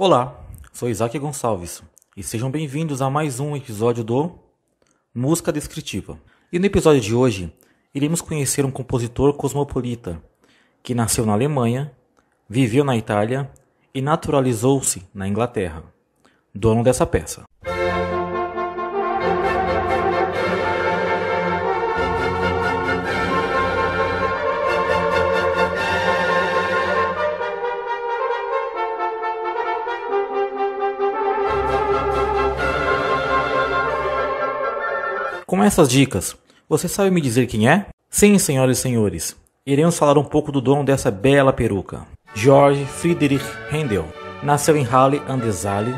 Olá, sou Isaac Gonçalves e sejam bem-vindos a mais um episódio do Música Descritiva. E no episódio de hoje, iremos conhecer um compositor cosmopolita que nasceu na Alemanha, viveu na Itália e naturalizou-se na Inglaterra, dono dessa peça. Com essas dicas, você sabe me dizer quem é? Sim, senhoras e senhores, iremos falar um pouco do dono dessa bela peruca. Georg Friedrich Händel nasceu em Halle an der Saale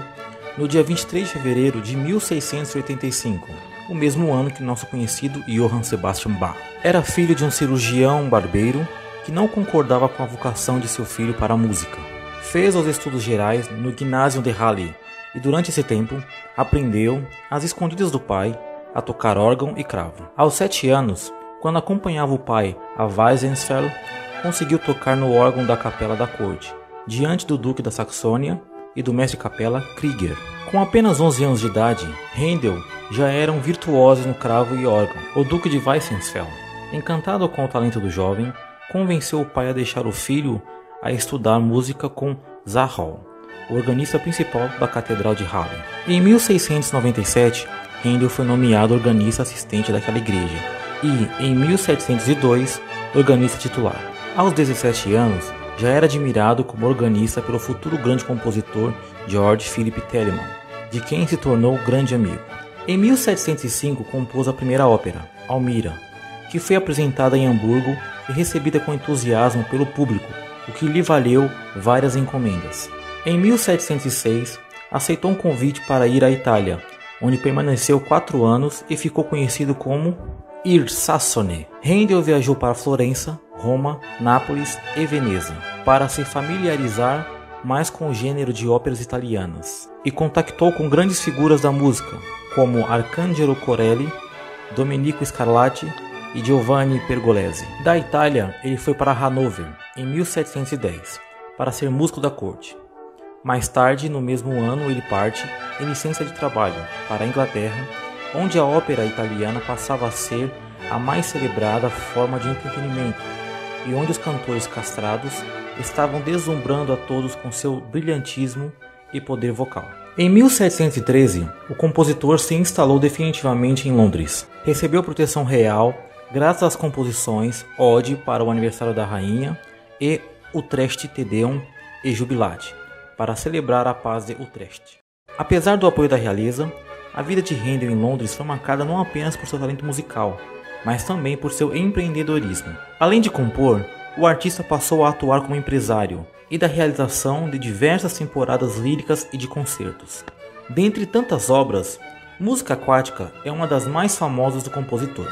no dia 23 de fevereiro de 1685, o mesmo ano que nosso conhecido Johann Sebastian Bach. Era filho de um cirurgião barbeiro que não concordava com a vocação de seu filho para a música. Fez os estudos gerais no Gymnasium de Halle e durante esse tempo aprendeu, às escondidas do pai, a tocar órgão e cravo. Aos sete anos, quando acompanhava o pai a Weissensfeld, conseguiu tocar no órgão da capela da corte, diante do duque da Saxônia e do mestre-capela Krieger. Com apenas 11 anos de idade, Handel já era um virtuoso no cravo e órgão. O duque de Weissensfeld, encantado com o talento do jovem, convenceu o pai a deixar o filho a estudar música com Zahol, o organista principal da Catedral de Halle. Em 1697, Handel foi nomeado organista assistente daquela igreja e, em 1702, organista titular. Aos 17 anos, já era admirado como organista pelo futuro grande compositor George Philip Telemann, de quem se tornou grande amigo. Em 1705 compôs a primeira ópera, Almira, que foi apresentada em Hamburgo e recebida com entusiasmo pelo público, o que lhe valeu várias encomendas. Em 1706, aceitou um convite para ir à Itália, onde permaneceu quatro anos e ficou conhecido como Ir Sassone. Handel viajou para Florença, Roma, Nápoles e Veneza para se familiarizar mais com o gênero de óperas italianas e contactou com grandes figuras da música, como Arcangelo Corelli, Domenico Scarlatti e Giovanni Pergolesi. Da Itália, ele foi para Hanover em 1710 para ser músico da corte. Mais tarde, no mesmo ano, ele parte, em licença de trabalho, para a Inglaterra, onde a ópera italiana passava a ser a mais celebrada forma de entretenimento e onde os cantores castrados estavam deslumbrando a todos com seu brilhantismo e poder vocal. Em 1713, o compositor se instalou definitivamente em Londres. Recebeu proteção real graças às composições Ode para o aniversário da rainha e Utrecht Tedeum e Jubilate, para celebrar a paz de Utrecht. Apesar do apoio da realeza, a vida de Handel em Londres foi marcada não apenas por seu talento musical, mas também por seu empreendedorismo. Além de compor, o artista passou a atuar como empresário e da realização de diversas temporadas líricas e de concertos. Dentre tantas obras, Música Aquática é uma das mais famosas do compositor.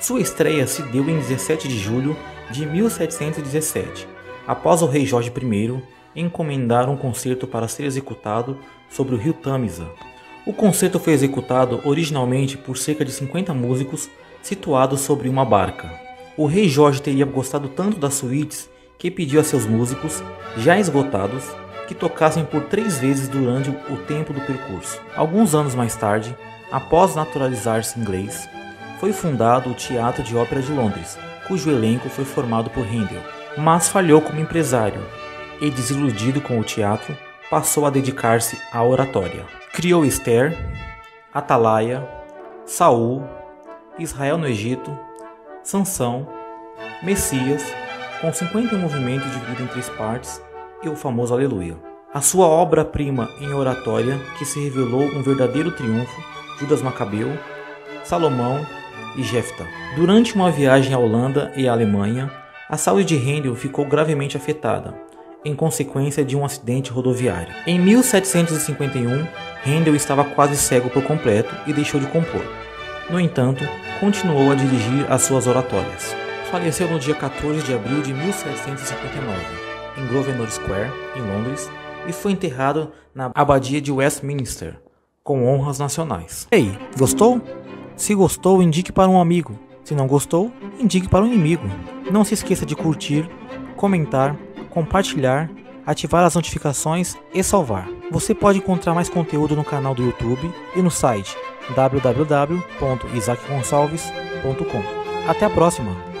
Sua estreia se deu em 17 de julho de 1717, após o rei Jorge I encomendar um concerto para ser executado sobre o rio Tamisa. O concerto foi executado originalmente por cerca de 50 músicos situados sobre uma barca. O rei Jorge teria gostado tanto das suítes que pediu a seus músicos, já esgotados, que tocassem por três vezes durante o tempo do percurso. Alguns anos mais tarde, após naturalizar-se inglês, foi fundado o Teatro de Ópera de Londres, cujo elenco foi formado por Handel, mas falhou como empresário e, desiludido com o teatro, passou a dedicar-se à oratória. Criou Esther, Atalaia, Saul, Israel no Egito, Sansão, Messias, com 51 movimentos divididos em três partes, e o famoso Aleluia. A sua obra-prima em oratória, que se revelou um verdadeiro triunfo, Judas Macabeu, Salomão e Jefta. Durante uma viagem à Holanda e à Alemanha, a saúde de Handel ficou gravemente afetada, em consequência de um acidente rodoviário. Em 1751, Handel estava quase cego por completo e deixou de compor. No entanto, continuou a dirigir as suas oratórias. Faleceu no dia 14 de abril de 1759, em Grosvenor Square, em Londres, e foi enterrado na Abadia de Westminster, com honras nacionais. Ei, gostou? Se gostou, indique para um amigo. Se não gostou, indique para um inimigo. Não se esqueça de curtir, comentar, compartilhar, ativar as notificações e salvar. Você pode encontrar mais conteúdo no canal do YouTube e no site www.isaacgonçalves.com. Até a próxima!